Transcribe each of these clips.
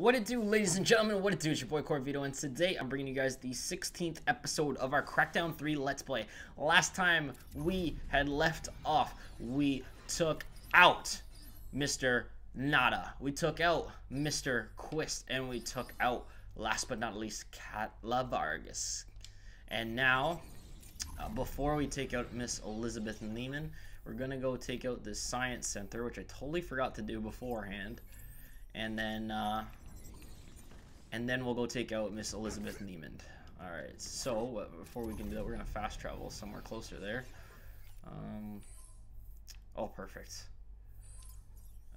What it do, ladies and gentlemen? What it do? It's your boy Corvito, and today I'm bringing you guys the 16th episode of our Crackdown 3 Let's Play. Last time we had left off, we took out Mr. Nada. We took out Mr. Quist, and we took out, last but not least, Katla Vargas. And now, uh, before we take out Miss Elizabeth Niemand, we're gonna go take out the Science Center, which I totally forgot to do beforehand. And then, uh, and then we'll go take out Miss Elizabeth Niemand. Alright, so uh, before we can do that, we're gonna fast travel somewhere closer there. Um, oh, perfect.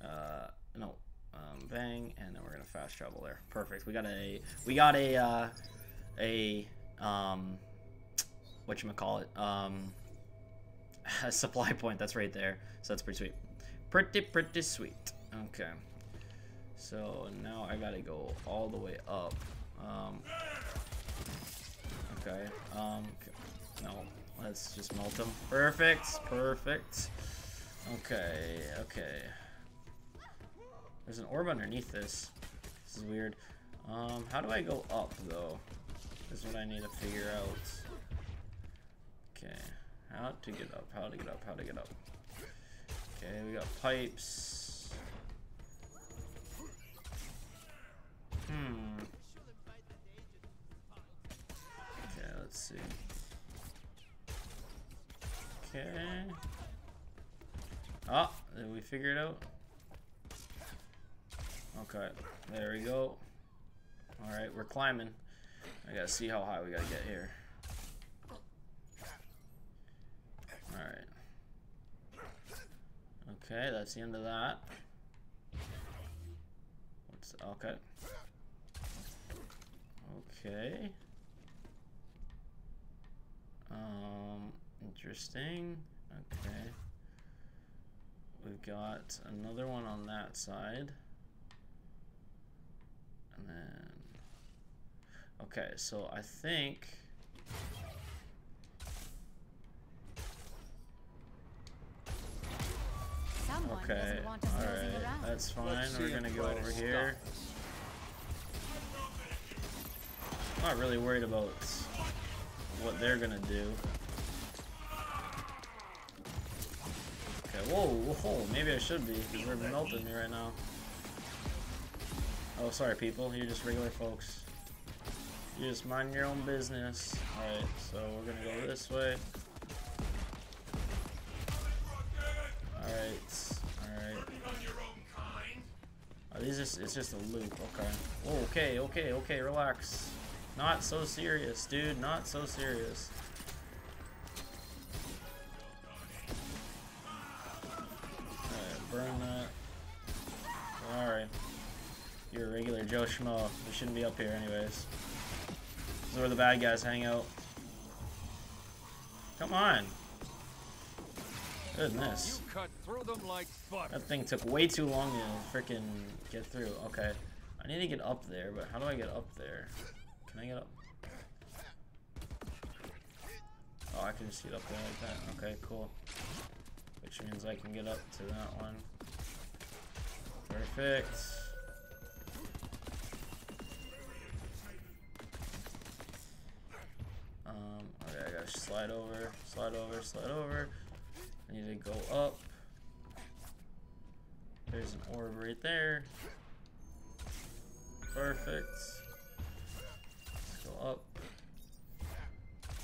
Uh, no, um, bang, and then we're gonna fast travel there. Perfect. We got a, we got a, uh, a, um, what you call it, um, a supply point. That's right there. So that's pretty sweet. Pretty, pretty sweet. Okay. So now I gotta go all the way up. Um, okay. Um, no, let's just melt them. Perfect. Perfect. Okay. Okay. There's an orb underneath this. This is weird. Um, how do I go up though? This is what I need to figure out. Okay. How to get up? How to get up? How to get up? Okay, we got pipes. Hmm. Okay, let's see. Okay. Oh, did we figure it out? Okay, there we go. Alright, we're climbing. I gotta see how high we gotta get here. Alright. Okay, that's the end of that. What's okay. Okay. Um, interesting. Okay. We've got another one on that side. And then... Okay, so I think... okay, alright, that's fine. We're gonna go over here. I'm not really worried about what they're gonna do. Okay, whoa, whoa, maybe I should be, because they're melting me right now. Oh, sorry people, you're just regular folks. You just mind your own business. Alright, so we're gonna go this way. Alright, alright. Oh, these just, it's just a loop, okay. Oh, okay, okay, okay, relax. Not so serious, dude. Not so serious. Alright, burn that. Alright. You're a regular Joe Schmo. You shouldn't be up here anyways. This is where the bad guys hang out. Come on. Goodness. Like that thing took way too long to freaking get through. Okay. I need to get up there, but how do I get up there? Can I get up? Oh, I can just get up there like that. Okay, cool. Which means I can get up to that one. Perfect. Um, okay, I gotta slide over, slide over, slide over. I need to go up. There's an orb right there. Perfect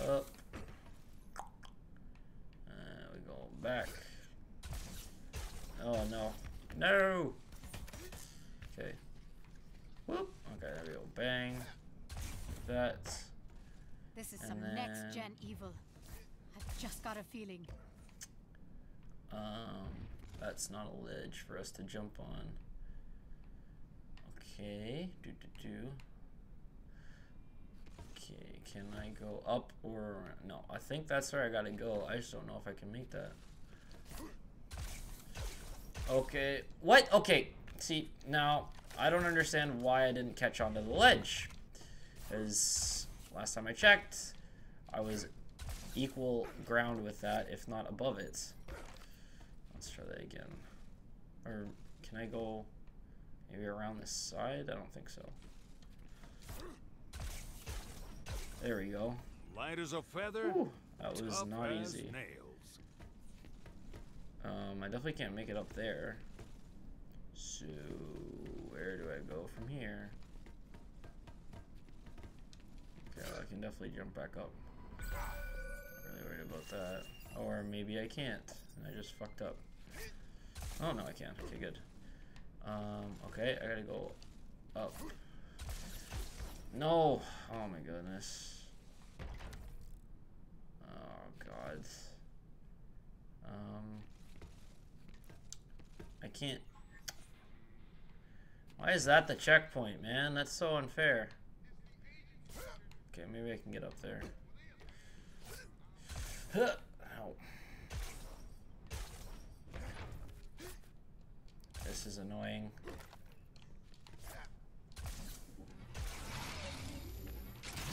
up, and we go back. Oh no, no. Okay. Whoop. Okay, there we go. Bang. That. This is some then... next gen evil. I've just got a feeling. Um, that's not a ledge for us to jump on. Okay. Do do do. Okay, can I go up or no? I think that's where I gotta go. I just don't know if I can make that. Okay, what? Okay, see, now, I don't understand why I didn't catch onto the ledge. Because last time I checked, I was equal ground with that, if not above it. Let's try that again. Or can I go... Maybe around this side? I don't think so. There we go. Light as a feather. Whew, that was not easy. Nails. Um, I definitely can't make it up there. So, where do I go from here? Okay, well, I can definitely jump back up. Not really worried about that. Or maybe I can't, and I just fucked up. Oh, no, I can. Okay, good. Um, okay, I gotta go up. No! Oh my goodness. Oh god. Um, I can't. Why is that the checkpoint, man? That's so unfair. Okay, maybe I can get up there. Huh. Ow. This is annoying.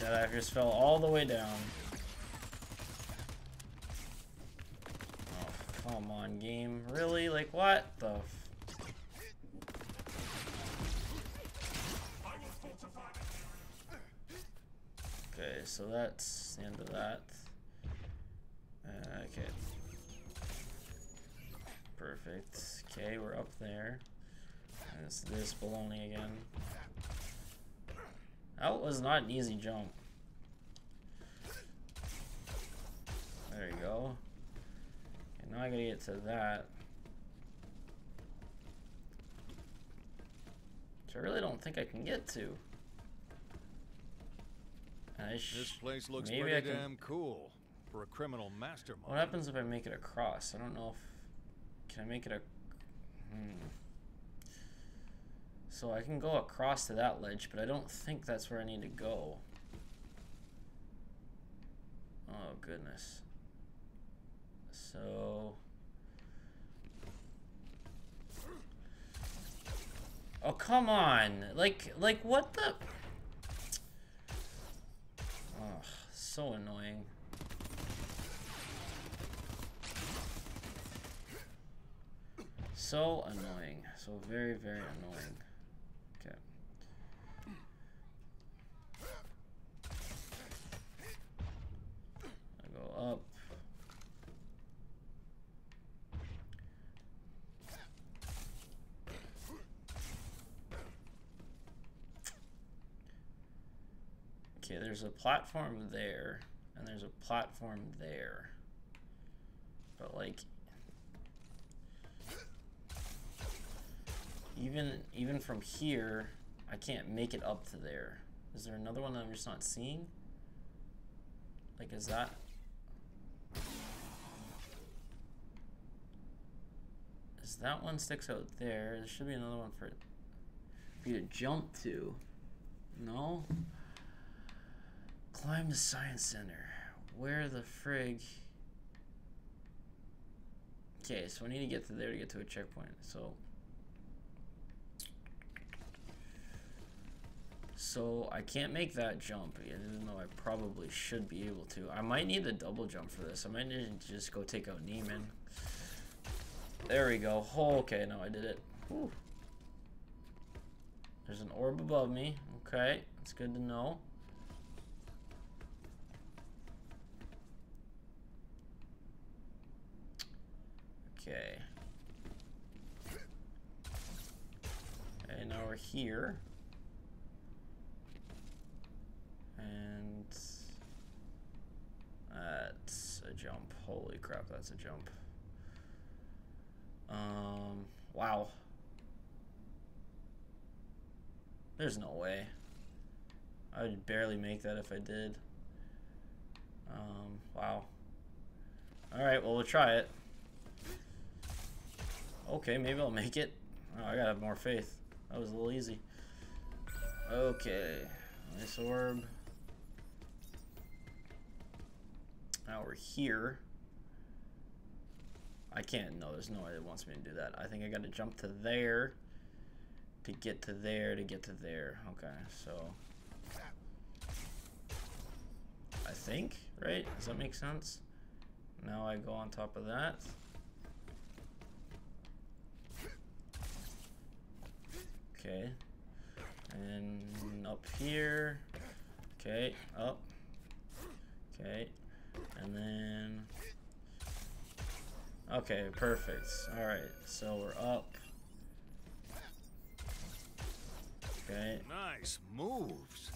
That I just fell all the way down. Oh, come on, game. Really? Like, what the Okay, so that's the end of that. Uh, okay. Perfect. Okay, we're up there. And it's this baloney again. That was not an easy jump. There you go. Okay, now I gotta get to that. Which I really don't think I can get to. This place looks maybe pretty I can- damn cool for a criminal mastermind. What happens if I make it across? I don't know if... Can I make it a... Hmm. So I can go across to that ledge, but I don't think that's where I need to go. Oh, goodness. So... Oh, come on! Like, like, what the... Oh, so annoying. So annoying. So very, very annoying. Okay. I go up. Okay, there's a platform there, and there's a platform there. But like even even from here, I can't make it up to there. Is there another one that I'm just not seeing? Like, is that? Is that one sticks out there? There should be another one for, for you to jump to. No? Climb the science center. Where the frig? Okay, so I need to get to there to get to a checkpoint. So So I can't make that jump, even though I probably should be able to. I might need the double jump for this. I might need to just go take out Niemand. There we go. Oh, okay, now I did it. Whew. There's an orb above me. Okay, that's good to know. Okay. And now we're here. And that's a jump. Holy crap, that's a jump. Um, wow. There's no way. I would barely make that if I did. Um, wow. Alright, well, we'll try it. Okay, maybe I'll make it. Oh, I gotta have more faith. That was a little easy. Okay. Nice orb. Now we're here. I can't, no, there's no way it wants me to do that. I think I gotta jump to there to get to there to get to there. Okay, so. I think, right? Does that make sense? Now I go on top of that. Okay. And up here. Okay, up. Okay. And then... Okay, perfect. Alright, so we're up. Okay. Nice moves.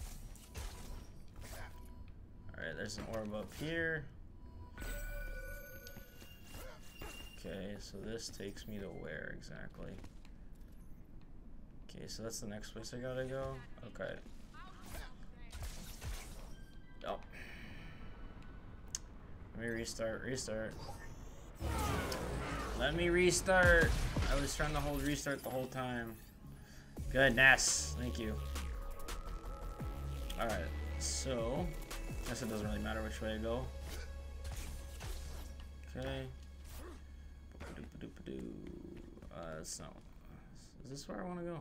Alright, there's an orb up here. Okay, so this takes me to where exactly? Okay, so that's the next place I gotta go? Okay. Oh. Let me restart, restart. Let me restart! I was trying to hold restart the whole time. Goodness, thank you. Alright, so... I guess it doesn't really matter which way I go. Okay. Uh, not... Is this where I want to go?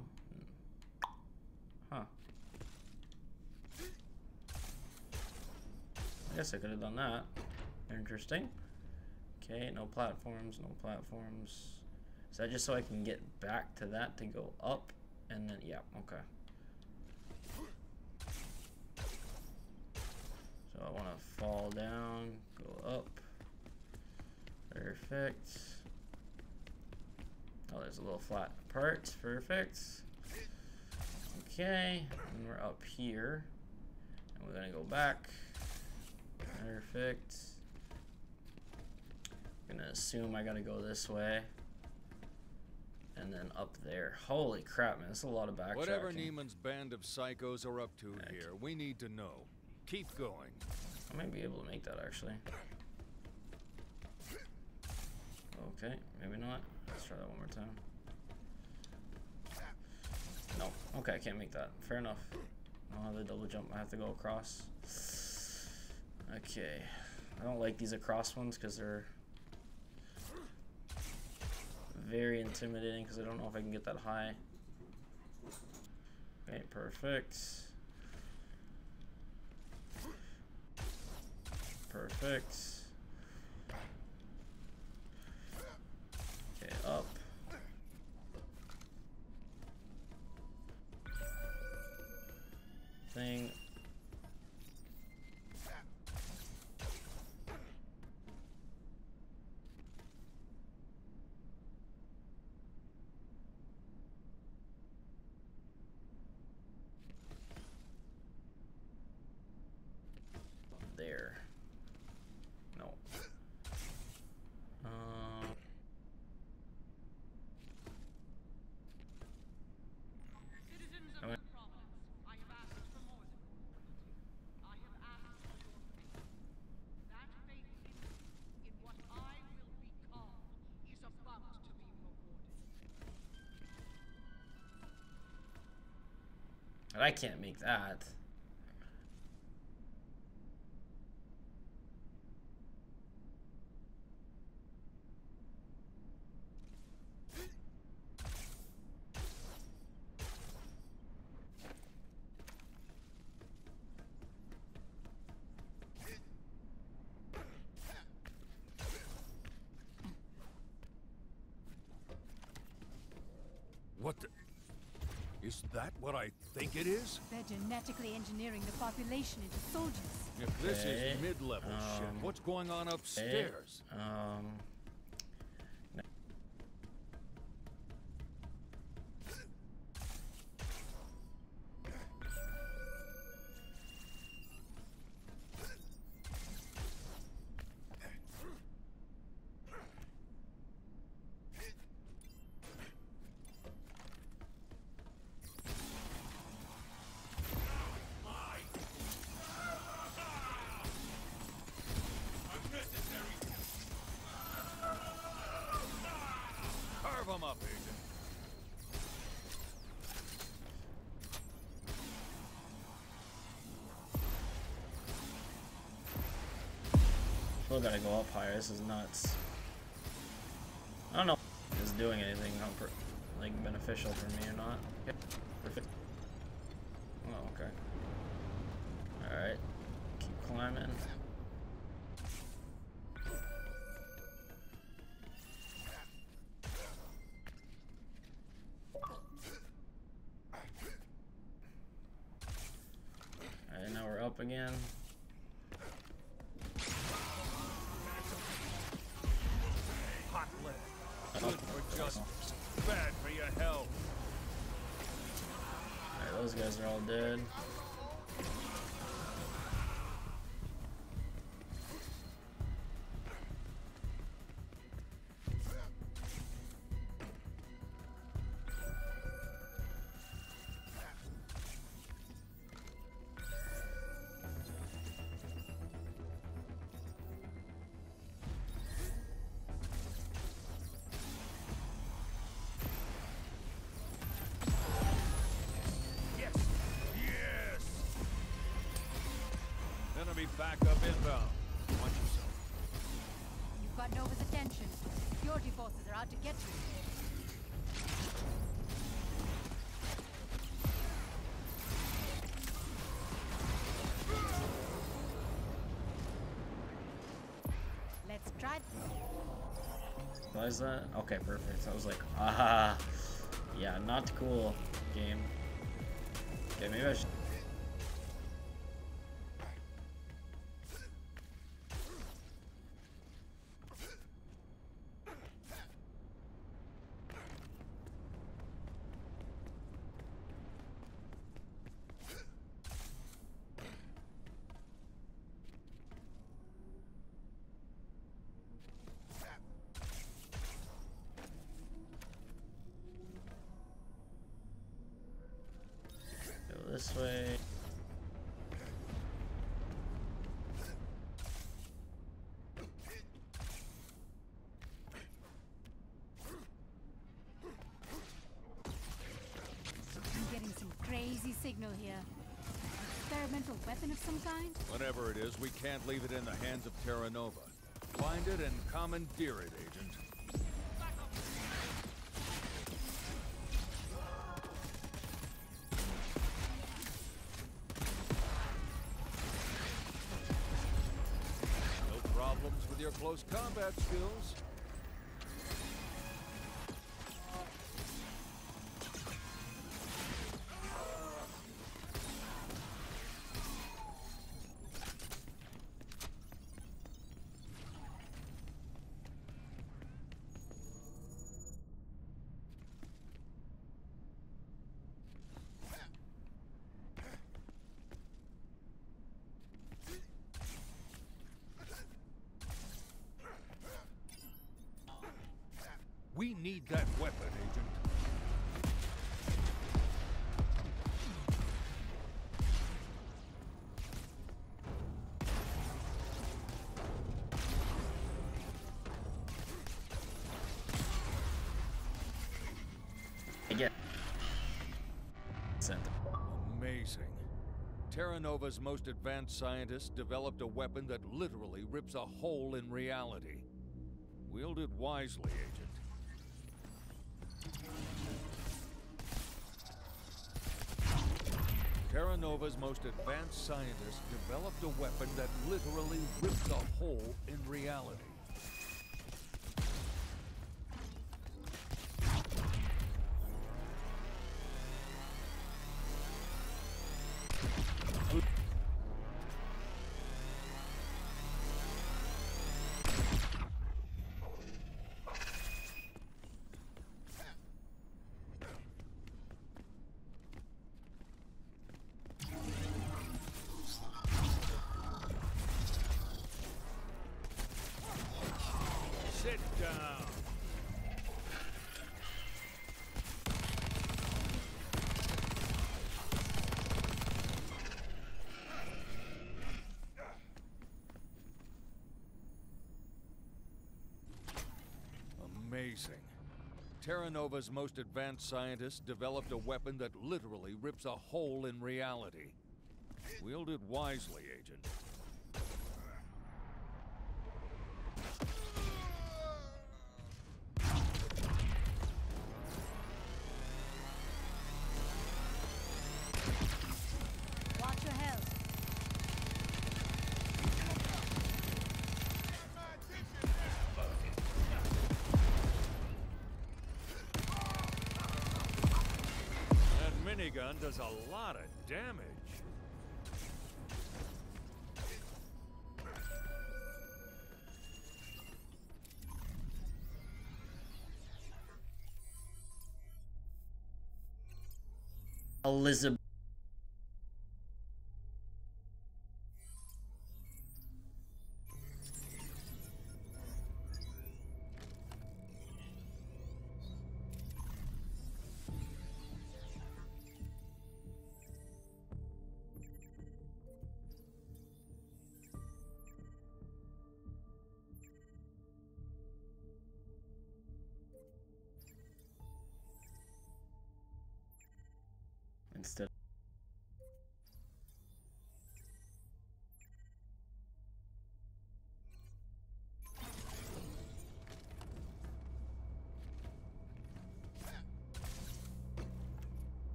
Huh. I guess I could have done that. Interesting. Okay, no platforms, no platforms. Is that just so I can get back to that to go up? And then, yeah, okay. So I want to fall down, go up. Perfect. Oh, there's a little flat part. Perfect. Okay, and we're up here. And we're gonna go back. Perfect. I'm Gonna assume I gotta go this way. And then up there. Holy crap, man, that's a lot of backtracking. Whatever Niemand's band of psychos are up to Heck. here, we need to know. Keep going. I might be able to make that actually. Okay, maybe not. Let's try that one more time. No, okay, I can't make that. Fair enough. I don't have the double jump. I have to go across. Okay. I don't like these across ones because they're very intimidating because I don't know if I can get that high. Okay, perfect. Perfect. But I can't make that. What the... Is that what I think it is? They're genetically engineering the population into soldiers. If this Okay, is mid-level shit, um, what's going on Okay, upstairs? Um. Still gotta go up higher. This is nuts. I don't know if it's doing anything like beneficial for me or not. Okay, perfect. Oh, okay. Alright. Keep climbing. Those Enemy backup inbound. Watch yourself. You've got Nova's attention. Security forces are out to get you. Let's try Why is that? Okay, perfect. I was like, ah, yeah, not cool game. Okay, maybe I should. Experimental weapon of some kind? Whatever it is, we can't leave it in the hands of Terra Nova. Find it and commandeer it, Agent. No problems with your close combat skills. Need that weapon, Agent. Amazing. Terra Nova's most advanced scientists developed a weapon that literally rips a hole in reality. Wield it wisely, Agent. Terra Nova's most advanced scientists developed a weapon that literally ripped a hole in reality. Amazing. Terra Nova's most advanced scientists developed a weapon that literally rips a hole in reality. Wield it wisely, Agent. gun does a lot of damage. Elizabeth. Instead.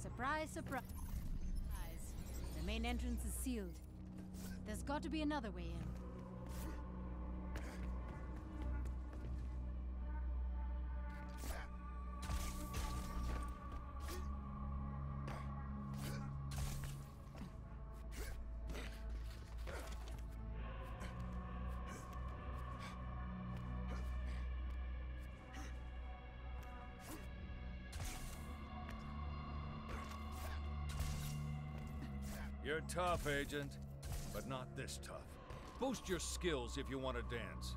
Surprise, surprise. The main entrance is sealed. There's got to be another way in. You're tough, Agent, but not this tough. Boost your skills if you want to dance.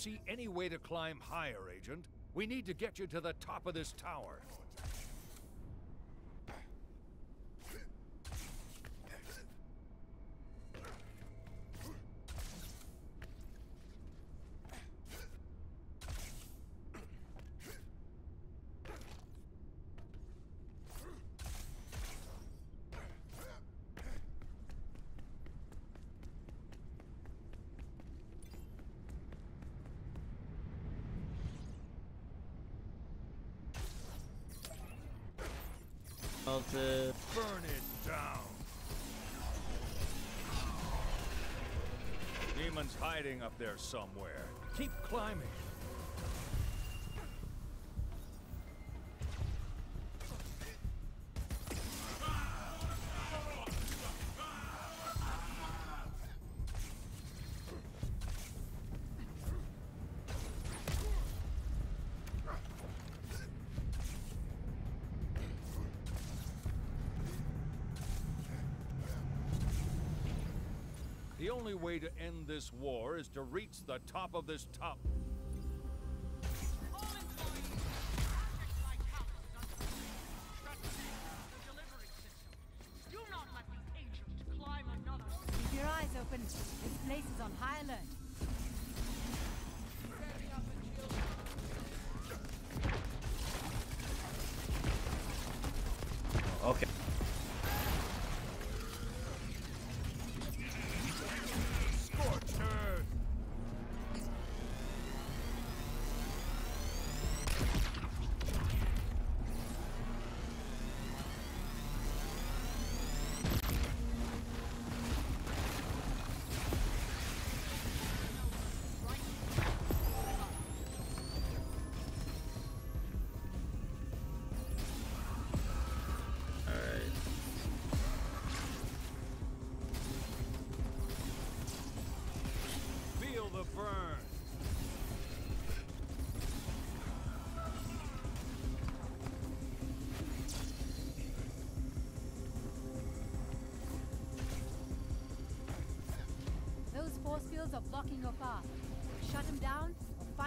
See any way to climb higher, Agent? We need to get you to the top of this tower. Melted. Burn it down. Demon's hiding up there somewhere. Keep climbing. Only way to end this war is to reach the top of this top. All employees, protect my towers under Shut down the delivery system. Do not let the agent climb another. Keep your eyes open. This place is on high alert. Okay.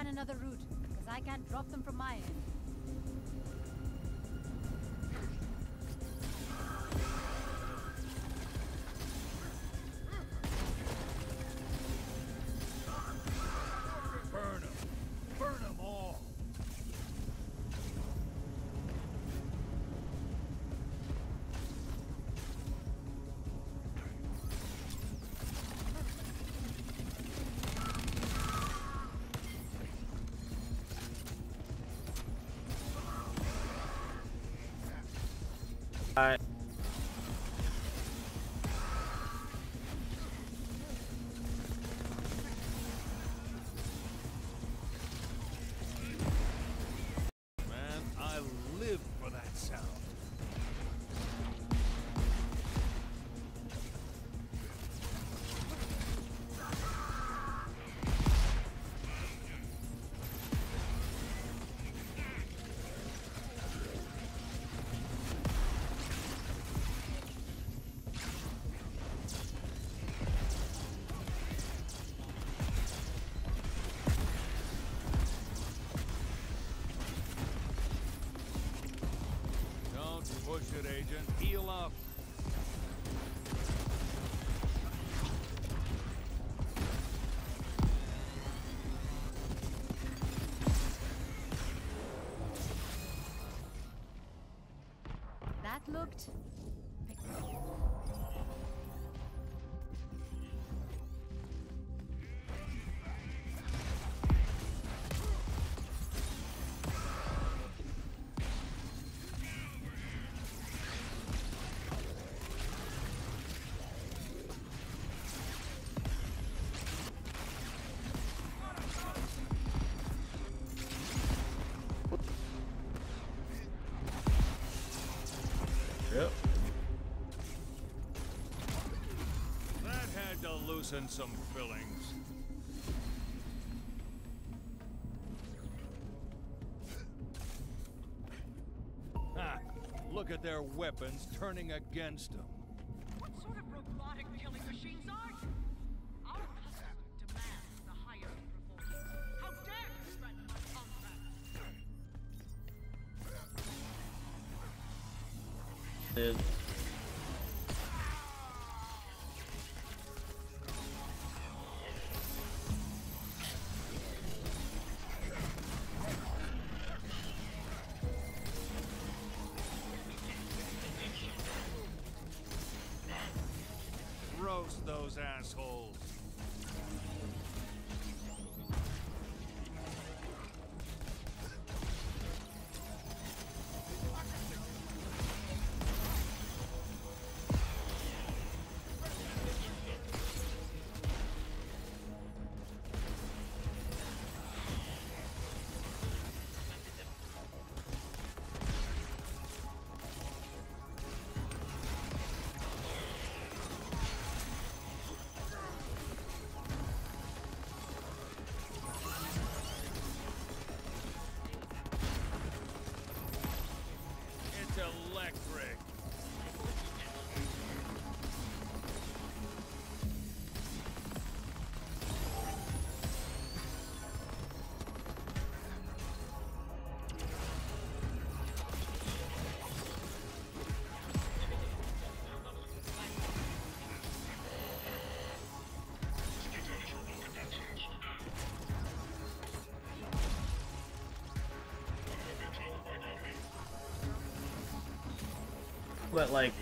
Find another route, because I can't drop them push it, Agent. Heal up. That looked. Had to loosen some fillings. Ha! Look at their weapons turning against them. What sort of robotic killing machines are you? Our customer demands the highest performance. How dare you threaten my contract? Dude. Those electric. But like,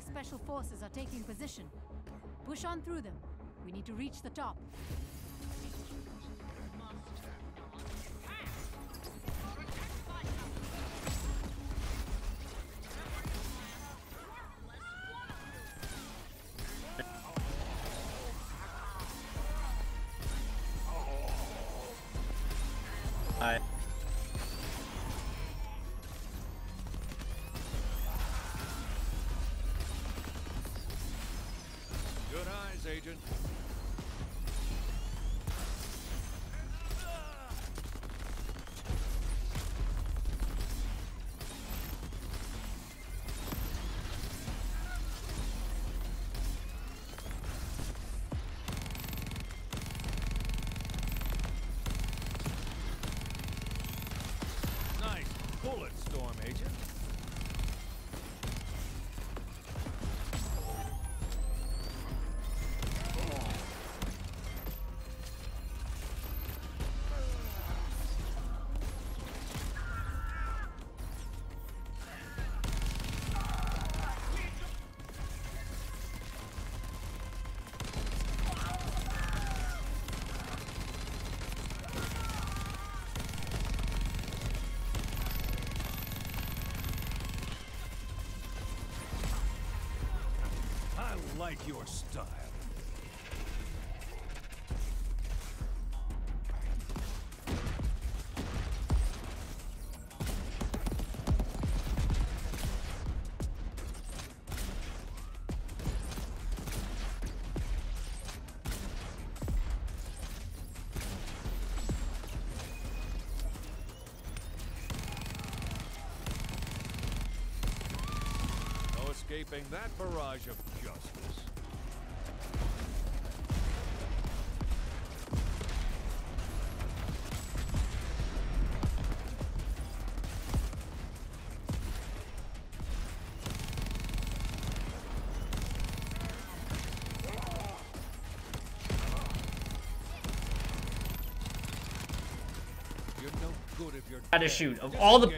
special forces are taking position. Push on through them. We need to reach the top. Like your style. That barrage of you're Gotta shoot. Of all the-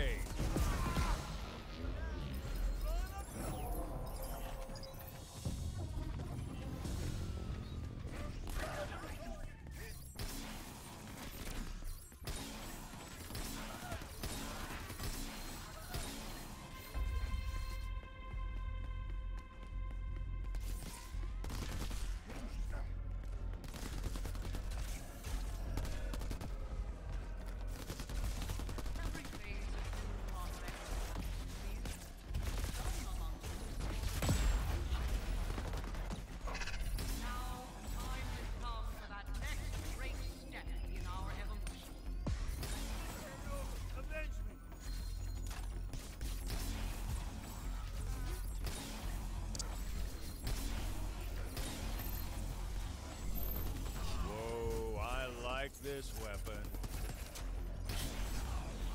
this weapon.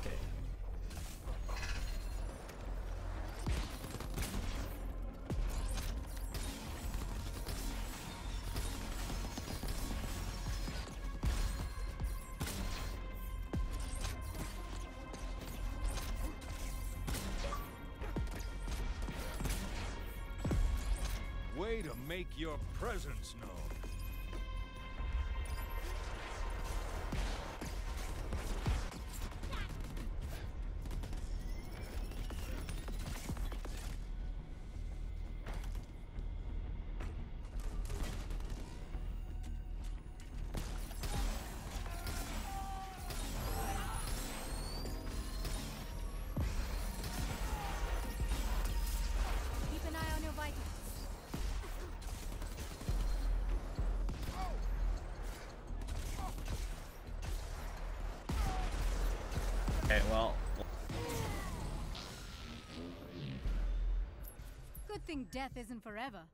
Okay. Way to make your presence known. Death isn't forever.